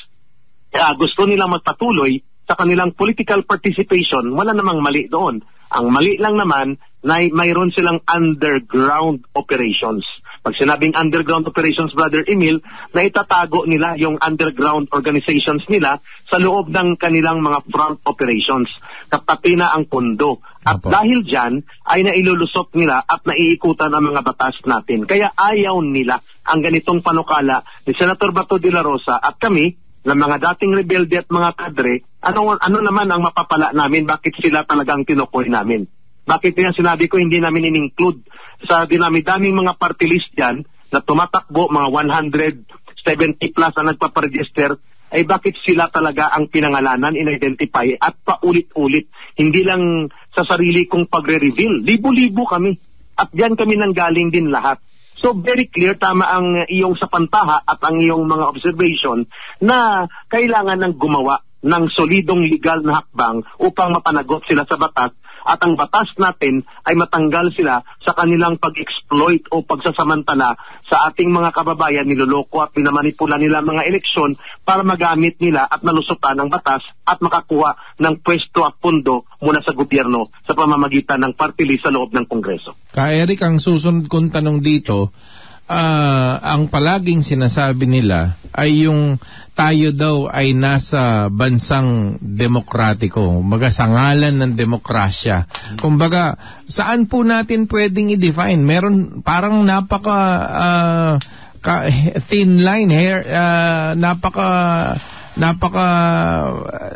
uh, gusto nila magpatuloy sa kanilang political participation, wala namang mali doon. Ang mali lang naman na mayroon silang underground operations. Pag sinabing underground operations, Brother Emil, na itatago nila yung underground organizations nila sa loob ng kanilang mga front operations. Kapati na ang pondo. At Apo. dahil dyan, ay nailulusot nila at naiikutan ang mga batas natin. Kaya ayaw nila ang ganitong panukala ni Senator Bato de la Rosa at kami, ng mga dating rebelde at mga kadre, ano, ano naman ang mapapala namin? Bakit sila talagang tinukoy namin? Bakit yan sinabi ko hindi namin in-include sa dinami-daming mga party list dyan na tumatakbo, mga 170 plus na nagpaparegister, ay bakit sila talaga ang pinangalanan, in-identify at paulit-ulit. Hindi lang sa sarili kong pagre-reveal. Libo-libo kami. At diyan kami nanggaling din lahat. So very clear, tama ang iyong sapantaha at ang iyong mga observation na kailangan ng gumawa ng solidong legal na hakbang upang mapanagot sila sa batas at ang batas natin ay matanggal sila sa kanilang pag-exploit o pagsasamantala sa ating mga kababayan, niloloko at pinamanipula nila mga eleksyon para magamit nila at malusutan ang batas at makakuha ng pwesto at pundo mula sa gobyerno sa pamamagitan ng party sa loob ng Kongreso. Ka Eric, ang susunod kong tanong dito, ah, ang palaging sinasabi nila ay yung tayo daw ay nasa bansang demokratiko, maga sa ngalan ng demokrasya. Kumbaga, saan po natin pwedeng i-define? Meron parang napaka ah, ka- thin line hair, ah, napaka napaka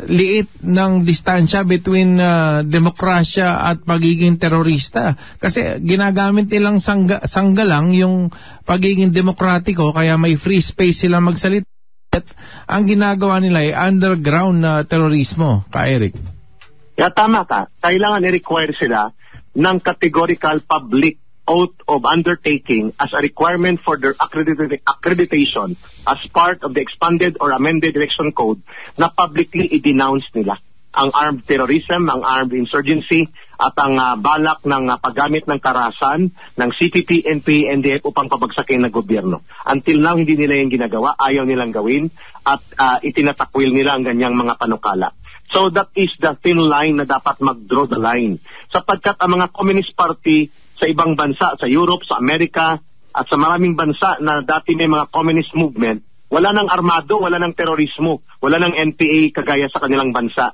liit ng distansya between ah, demokrasya at pagiging terorista. Kasi ginagamit nilang sangga, sangga lang yung pagiging demokratiko kaya may free space sila magsalita. At ang ginagawa nila ay underground na terorismo, ka Eric. Kaya tama ka, kailangan i-require sila ng categorical public oath of undertaking as a requirement for their accredit- accreditation as part of the expanded or amended election code na publicly i-denounce nila ang armed terrorism, ang armed insurgency, at ang ah, balak ng ah, paggamit ng karahasan ng CPP, NPA, NDF upang pabagsakin ng gobyerno. Until now, hindi nila yung ginagawa, ayaw nilang gawin, at ah, itinatakwil nila ang ganyang mga panukala. So that is the thin line na dapat mag-draw the line. Sapagkat ang mga Communist Party sa ibang bansa, sa Europe, sa Amerika, at sa maraming bansa na dati may mga communist movement, wala ng armado, wala ng terorismo, wala ng NPA kagaya sa kanilang bansa.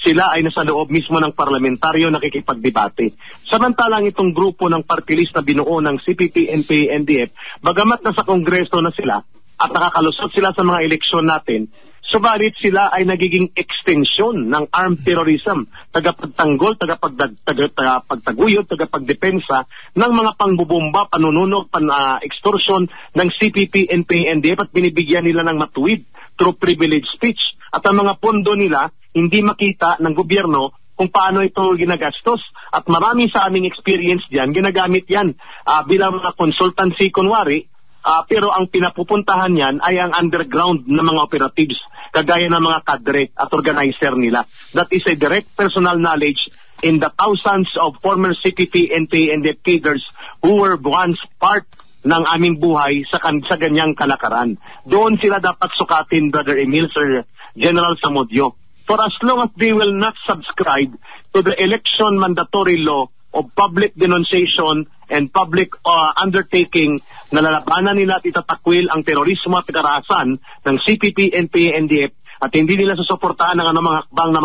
Sila ay nasa loob mismo ng parlamentaryo nakikipagdebate. Samantalang itong grupo ng party list na binuo ng CPP, NPA, NDF, bagamat nasa kongreso na sila at nakakalusot sila sa mga eleksyon natin, subalit sila ay nagiging extension ng armed terrorism, tagapagtanggol, tagapagdag, taga, tagapagtaguyod, tagapagdepensa ng mga pangbubomba, panununog, pan, ah, extortion ng CPP, NPA, NDF at binibigyan nila ng matuwid through privilege speech. At ang mga pondo nila hindi makita ng gobyerno kung paano ito ginagastos. At marami sa aming experience diyan, ginagamit yan ah, bilang mga consultancy kunwari, ah, pero ang pinapupuntahan yan ay ang underground na mga operatives, kagaya ng mga kadre at organizer nila. That is a direct personal knowledge in the thousands of former CPP, NPA, and DEF cadres who were once part ng aming buhay sa, kan- sa ganyang kalakaran. Doon sila dapat sukatin, Brother Emil, Sir General Samudio. For as long as they will not subscribe to the election mandatory law of public denunciation and public uh, undertaking na lalabanan nila at itatakwil ang terorismo at karahasan ng CPP, NPA, NDF at hindi nila susuportahan ng anumang hakbang na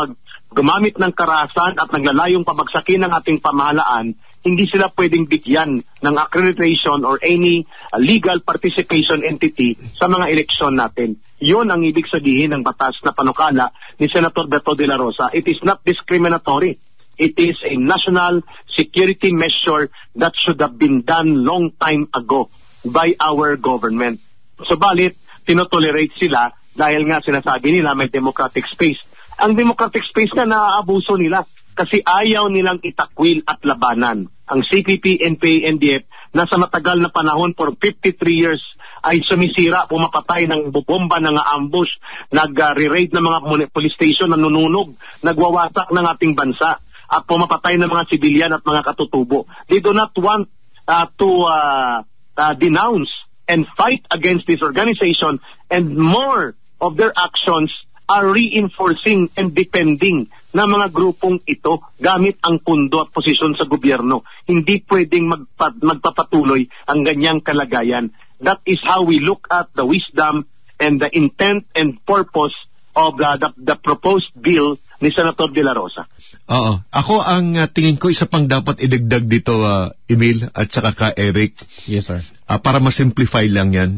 gumamit ng karahasan at naglalayong pabagsakin ng ating pamahalaan, hindi sila pwedeng bigyan ng accreditation or any uh, legal participation entity sa mga eleksyon natin. Yun ang ibig sabihin ng batas na panukala ni Senator Beto de la Rosa. It is not discriminatory. It is a national security measure that should have been done long time ago by our government. Subalit, tinotolerate sila dahil nga sinasabi nila may democratic space. Ang democratic space na naaabuso nila kasi ayaw nilang itakwil at labanan. Ang CPP, NPA, NDF na sa matagal na panahon for 53 years ay sumisira, pumapatay ng bubomba, ng ambush, nag-re-raid ng mga police station, nanununog, nagwawasak ng ating bansa, at pumapatay ng mga sibilyan at mga katutubo. They do not want uh, to uh, uh, denounce and fight against this organization and more of their actions are reinforcing and defending ng mga grupong ito gamit ang pundo at posisyon sa gobyerno. Hindi pwedeng magpa- magpapatuloy ang ganyang kalagayan. That is how we look at the wisdom and the intent and purpose of the, the, the proposed bill ni Senator De La Rosa. Oo. Ako ang uh, tingin ko isa pang dapat idagdag dito, uh, Emil, at saka ka Eric, Yes, sir. uh, para ma-simplify lang yan.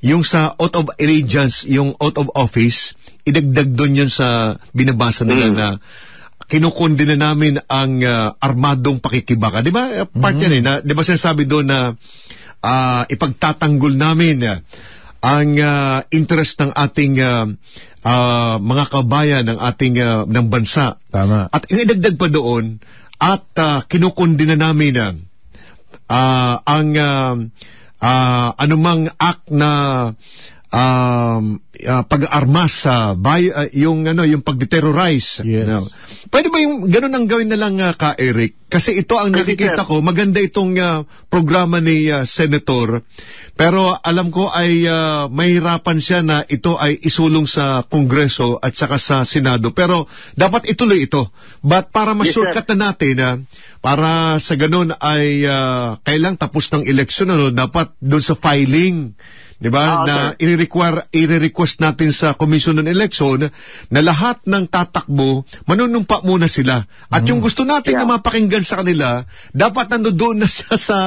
Yung sa out of allegiance, yung out of office, idagdag doon yun sa binabasa nila Mm. na kinukundi na namin ang uh, armadong pakikibaka. Di ba? Part yan eh. Na, di ba sinasabi doon na uh, ipagtatanggol namin uh, ang uh, interest ng ating uh, uh, mga kabayan ng ating uh, ng bansa. Tama. At idagdag pa doon, at uh, kinukundi na namin uh, ah, ang uh, ah, anumang act na um, ah, pag-armas sa bay, ah, yung ano yung pagdeterrorize. Yes. No. Pwede ba yung ganun ang gawin na lang ah, ka Eric? Kasi ito ang nakikita ko, maganda itong ah, programa ni ah, Senator. Pero alam ko ay ah, mahirapan siya na ito ay isulong sa Kongreso at saka sa Senado. Pero dapat ituloy ito. But para Yes, sir. ma-shortcut na natin na para sa ganun ay ah, kailang tapos ng eleksyon ano, dapat doon sa filing 'di ba Ah, na i-require i-request natin sa Commission on Election na lahat ng tatakbo manunumpa muna sila at yung gusto natin Yeah. na mapakinggan sa kanila dapat nandoon na siya sa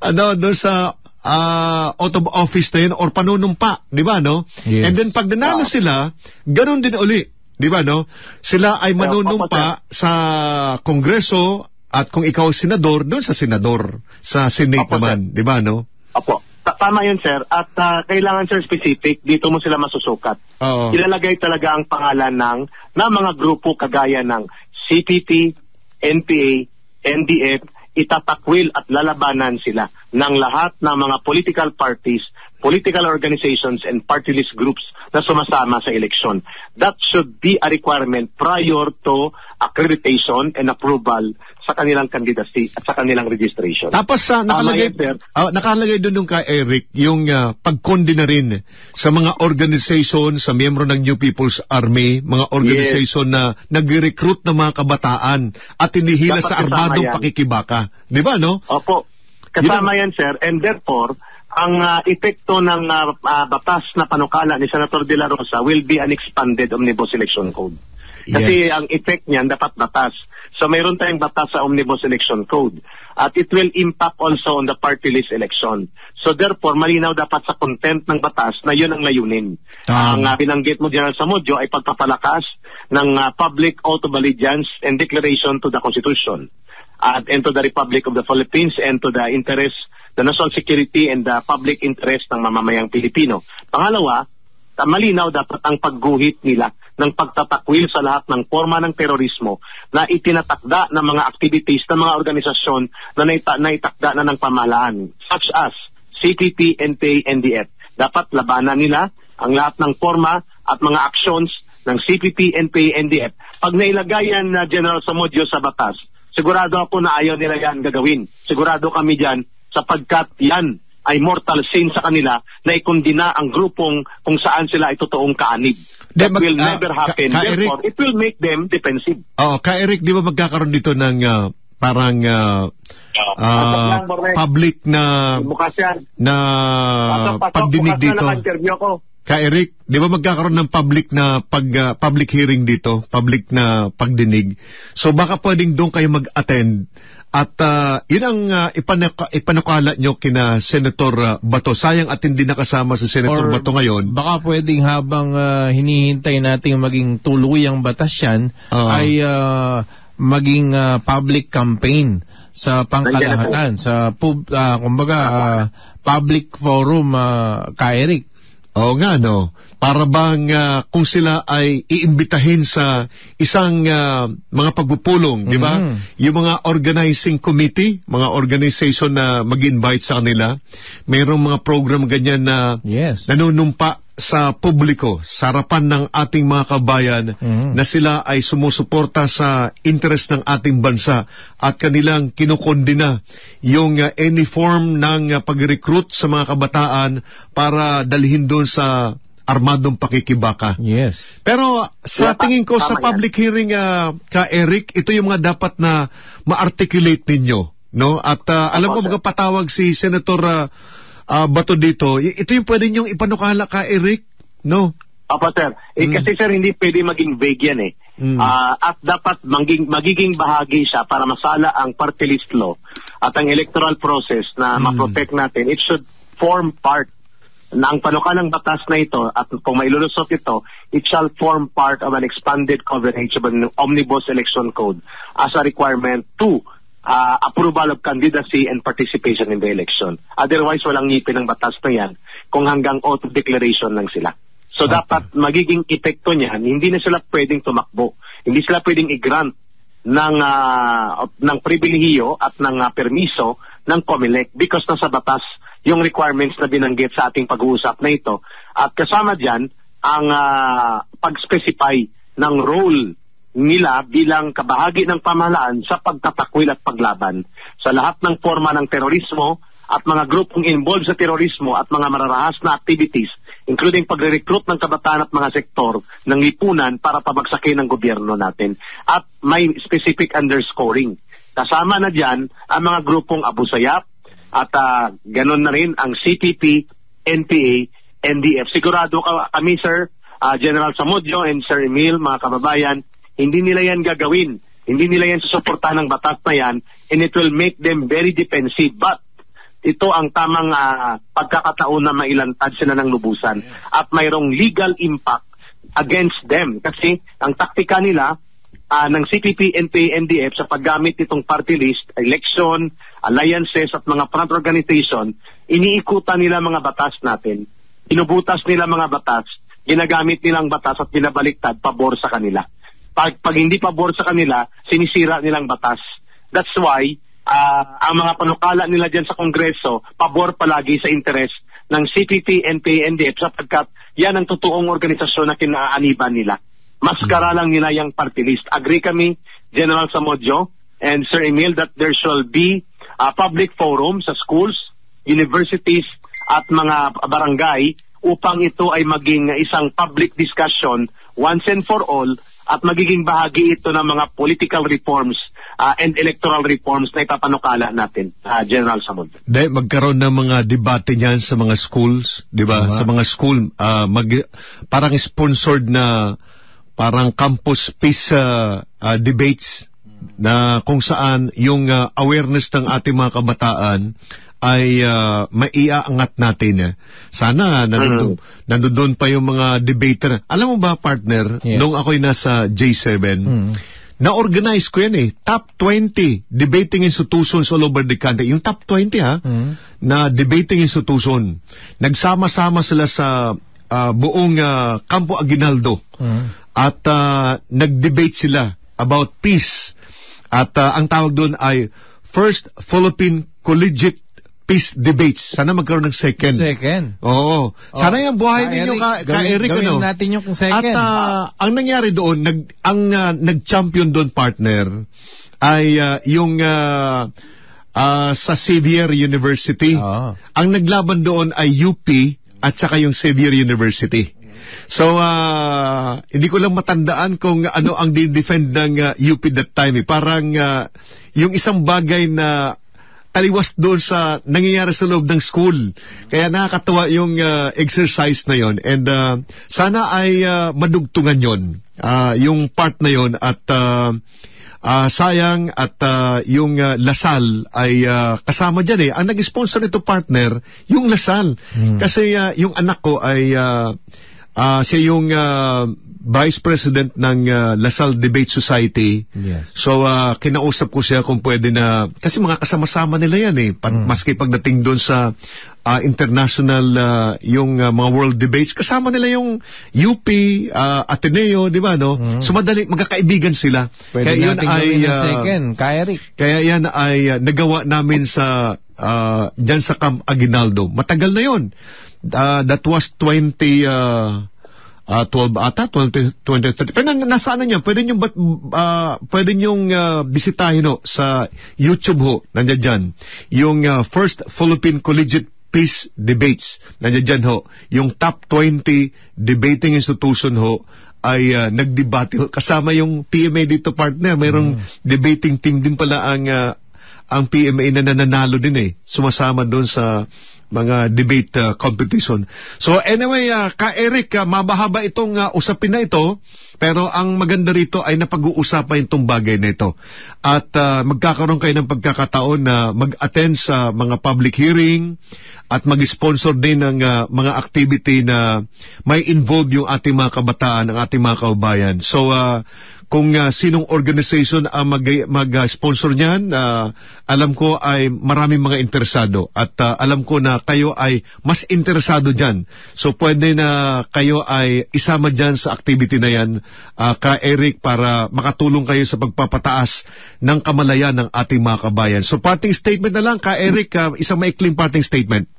ano doon sa ah, out of office na yun or panunumpa 'di ba no Yes. and then pag nanalo sila ganun din uli 'di ba no sila ay Yeah, manunumpa sa Kongreso at kung ikaw senador doon sa senador sa Senate Opo, naman 'di ba no Opo. Ta- Tama yun, sir. At ah, kailangan, sir, specific. Dito mo sila masusukat. Oo. Ilalagay talaga ang pangalan ng, ng mga grupo kagaya ng CPP, NPA, NDF, itatakwil at lalabanan sila ng lahat ng mga political parties, political organizations, and party list groups na sumasama sa eleksyon. That should be a requirement prior to accreditation and approval sa kanilang candidacy at sa kanilang registration. Tapos sa Tama nakalagay yan, sir. ah, nakalagay doon kay Eric yung uh, pagkondi na rin sa mga organization sa miyembro ng New People's Army, mga organization na nagre-recruit ng mga kabataan at hinihila sa armadong yan. pakikibaka. 'Di ba no? Opo. Kasama yan, sir. And therefore, ang ah, epekto ng ah, ah, batas na panukala ni Senator De La Rosa will be an expanded Omnibus Election Code. Kasi Yes. ang effect niyan dapat batas. So mayroon tayong batas sa Omnibus Election Code. At it will impact also on the party list election. So therefore, malinaw dapat sa content ng batas na yun ang layunin. Tama. Ang ah, binanggit mo dyan sa Modyo ay pagpapalakas ng ah, public oath of allegiance and declaration to the Constitution at and to the Republic of the Philippines and to the interest, the national security and the public interest ng mamamayang Pilipino. Pangalawa, ta- malinaw dapat ang pagguhit nila ng pagtatakwil sa lahat ng forma ng terorismo na itinatakda ng mga activities ng mga organisasyon na naita- naitakda na ng pamahalaan such as CPP, NPA, NDF. Dapat labanan nila ang lahat ng forma at mga actions ng CPP, NPA, NDF. Pag nailagay yan na General Samudio sa batas, sigurado ako na ayaw nila yan gagawin. Sigurado kami dyan sapagkat yan ay mortal sin sa kanila na ikundina ang grupong kung saan sila ay totoong kaanib. De, That mag- will ah, never Ka- happen. Ka- Eric- Therefore, it will make them defensive. Oo, kay Eric, 'di ba magkakaroon dito ng ah, parang lang, Borrek. public na na pagdinig dito? naka-interview ko. Ka Eric, 'di ba magkakaroon ng public na pag ah, public hearing dito, public na pagdinig. So baka pwedeng doon kayo mag-attend at ah, yun ang ah, ipanaka- ipanukala nyo kina Senator ah, Bato. Sayang at hindi nakasama si Senator Or Bato ngayon. Baka pwedeng habang ah, hinihintay nating maging tuluyang batas yan, Oo. ay ah, maging ah, public campaign sa pangkalahatan, sa pub, ah, kumbaga, ah, public forum, uh, ka Eric. Oo nga, no. Para bang ah, kung sila ay iimbitahin sa isang ah, mga pagpupulong, di ba? Mhm. Yung mga organizing committee, mga organization na mag-invite sa kanila, mayroong mga program ganyan na Yes. nanunumpa sa publiko, sa harapan ng ating mga kabayan Mhm. na sila ay sumusuporta sa interest ng ating bansa at kanilang kinukondina yung uh, any form ng uh, pag-recruit sa mga kabataan para dalhin doon sa armadong pakikibaka. Yes. Pero sa Yeah, tingin ko sa tama yan. public hearing ah, ka Eric, ito yung mga dapat na ma-articulate ninyo, no? At ah, alam ko magpatawag si Senator ah, ah, Bato dito. Ito yung pwede niyong ipanukala ka Eric, no? Opo, sir. Eh, Mm. Kasi, sir, hindi pwede maging vague yan eh. Mm. Ah, at dapat maging, magiging bahagi siya para masala ang party list law at ang electoral process na Mm. ma-protect natin. It should form part na ang panukalang batas na ito at kung mailulusot ito, it shall form part of an expanded coverage of an omnibus election code as a requirement to ah, approval of candidacy and participation in the election. Otherwise, walang ngipin ng batas na yan kung hanggang auto declaration lang sila. So Okay. dapat magiging epekto niyan, hindi na sila pwedeng tumakbo. Hindi sila pwedeng i-grant ng ah, ng pribilehiyo at ng ah, permiso ng COMELEC because nasa batas yung requirements na binanggit sa ating pag-uusap na ito. At kasama diyan ang ah, pag-specify ng role nila bilang kabahagi ng pamahalaan sa pagtatakwil at paglaban sa lahat ng forma ng terorismo at mga grupong involved sa terorismo at mga mararahas na activities including pagre-recruit ng kabataan at mga sektor ng lipunan para pabagsakin ng gobyerno natin. At may specific underscoring. Kasama na dyan ang mga grupong Abu Sayyaf at ah, ganun na rin ang CPP, NPA, NDF. Sigurado ka, kami, Sir, ah, General Samudyo and Sir Emil, mga kababayan, hindi nila yan gagawin. Hindi nila yan susuportahan ng batas na yan and it will make them very defensive. But ito ang tamang ah, pagkakataon na mailantad sila ng lubusan at mayroong legal impact against them kasi ang taktika nila ah, ng CPP, NPA, NDF sa paggamit nitong party list, election, alliances at mga front organization, iniikutan nila mga batas natin, inubutas nila mga batas, ginagamit nilang batas at binabaliktad pabor sa kanila. Pag, pag hindi pabor sa kanila, sinisira nilang batas. That's why ah, ang mga panukala nila dyan sa Kongreso, pabor palagi sa interes ng CPP, NPA, NDF sapagkat yan ang totoong organisasyon na kinaaniban nila. Maskara lang nila yung party list. Agree kami, General Samodjo and Sir Emil, that there shall be a public forum sa schools, universities, at mga barangay upang ito ay maging isang public discussion once and for all at magiging bahagi ito ng mga political reforms ah, and electoral reforms na ipapanukala natin, ah, General Samod. Di, magkaroon ng mga debate niyan sa mga schools, di ba? Sa mga school, ah, mag, parang sponsored na parang campus peace ah, ah, debates na kung saan yung ah, awareness ng ating mga kabataan ay uh, maiaangat natin. eh. Sana nandun, nandun pa yung mga debater. Alam mo ba, partner, Yes. nung ako'y nasa J7, Mm. na-organize ko yan eh. Top 20 debating institutions all over the country. Yung top 20 ha, Mm. na debating institution. Nagsama-sama sila sa ah, buong ah, Campo Aguinaldo Mm. at ah, nag-debate sila about peace. At ah, ang tawag doon ay First Philippine Collegiate Peace Debates. Sana magkaroon ng second. Second. Oo. Sana Oh, yung buhay Ka ninyo ka, ka gawin- Eric, gawin ano? natin yung second. At ah, ang nangyari doon, nag, ang ah, nag-champion doon, partner, ay ah, yung ah, ah, sa Xavier University. Oo. Ang naglaban doon ay UP at saka yung Xavier University. So, ah, hindi ko lang matandaan kung ano ang di-defend ng ah, UP that time. Eh. Parang ah, yung isang bagay na taliwas doon sa nangyayari sa loob ng school. Kaya nakakatawa yung ah, exercise na yon And ah, sana ay ah, madugtungan yon Ah, yung part na yon at ah, ah, sayang at ah, yung ah, Lasal ay ah, kasama dyan eh. Ang nag-sponsor nito partner, yung Lasal. Kasi ah, yung anak ko ay ah, ah, siya yung ah, Vice President ng ah, Lasal Debate Society. Yes. So, ah, kinausap ko siya kung pwede na, kasi mga kasama-sama nila yan eh, Pa- maski pagdating doon sa ah, international, ah, yung ah, mga world debates, kasama nila yung UP, ah, Ateneo, di ba, no? So, madali, magkakaibigan sila. Pwede Kaya yun ng ah, second. Ka Eric. kaya yan ay ah, nagawa namin sa ah, dyan sa Camp Aguinaldo. Matagal na yon. Ah, that was 20 ah, ah, 12 ata, 20, 20, 30. Pero na, nasa ano niya, pwede nyo, ah, pwede nyo ah, bisitahin ho, sa YouTube ho, nandiyan dyan, yung ah, First Philippine Collegiate peace debates. Nandiyan ho, yung top 20 debating institution ho ay uh, nagdebate ho. Kasama yung PMA dito partner. Mayroong mm. debating team din pala ang uh, ang PMA na nananalo din eh. Sumasama doon sa mga debate uh, competition. So anyway, uh, ka Eric, uh, mabahaba itong uh, usapin na ito, pero ang maganda rito ay napag-uusapan itong bagay na ito. At uh, magkakaroon kayo ng pagkakataon na mag-attend sa mga public hearing at mag-sponsor din ng uh, mga activity na may involve yung ating mga kabataan, ang ating mga kaubayan. So uh, kung uh, sinong organization ang mag, mag-sponsor niyan, uh, alam ko ay maraming mga interesado at uh, alam ko na kayo ay mas interesado diyan. So pwede na kayo ay isama diyan sa activity na yan, uh, ka Eric, para makatulong kayo sa pagpapataas ng kamalayan ng ating mga kabayan. So parting statement na lang, ka Eric, uh, isang maikling parting statement.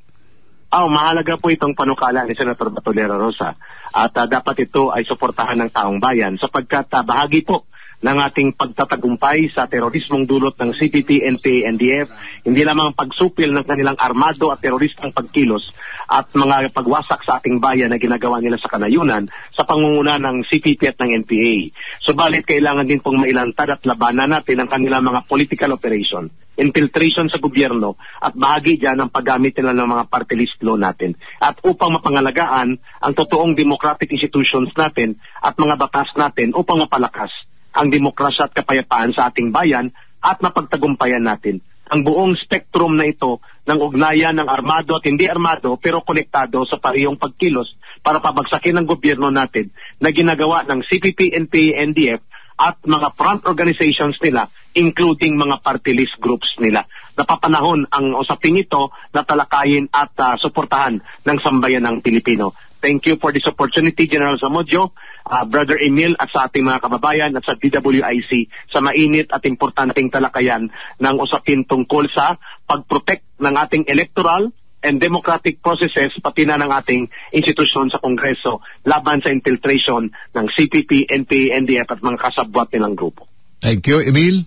Oh, mahalaga po itong panukala ni Senator Batolera Rosa at uh, dapat ito ay suportahan ng taong bayan sapagkat uh, bahagi po ng ating pagtatagumpay sa terorismong dulot ng CPP, NPA, NDF, hindi lamang pagsupil ng kanilang armado at teroristang pagkilos at mga pagwasak sa ating bayan na ginagawa nila sa kanayunan sa pangunguna ng CPP at ng NPA. Subalit kailangan din pong mailantad at labanan natin ang kanilang mga political operation infiltration sa gobyerno at bahagi dyan ang paggamit nila ng mga party list law natin. At upang mapangalagaan ang totoong democratic institutions natin at mga batas natin upang mapalakas ang demokrasya at kapayapaan sa ating bayan at mapagtagumpayan natin ang buong spectrum na ito ng ugnayan ng armado at hindi armado pero konektado sa parehong pagkilos para pabagsakin ng gobyerno natin na ginagawa ng CPP, NPA, NDF at mga front organizations nila including mga party list groups nila. Napapanahon ang usaping ito na talakayin at uh, suportahan ng sambayan ng Pilipino. Thank you for this opportunity, General Zamodyo, uh, Brother Emil at sa ating mga kababayan at sa DWIC sa mainit at importanteng talakayan ng usapin tungkol sa pag-protect ng ating electoral and democratic processes pati na ng ating institusyon sa Kongreso laban sa infiltration ng CPP, NPA, NDF at mga kasabwat nilang grupo. Thank you, Emil.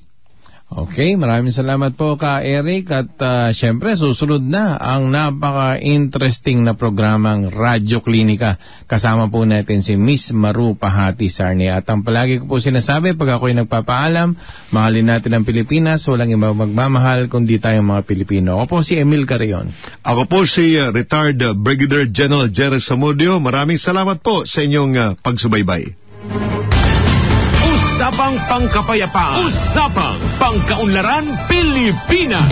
Okay, maraming salamat po ka Eric at uh, syempre susunod na ang napaka-interesting na programang Radyo Klinika. Kasama po natin si Miss Maru Pahati Sarni at ang palagi ko po sinasabi pag ako'y nagpapaalam, mahalin natin ang Pilipinas, walang iba magmamahal kundi tayong mga Pilipino. Ako po si Emil Carrion. Ako po si uh, retired uh, Brigadier General Jerry Samudio. Maraming salamat po sa inyong uh, pagsubaybay. Usapang Pangkapayapaan. Usapang Pangkaunlaran Pilipinas.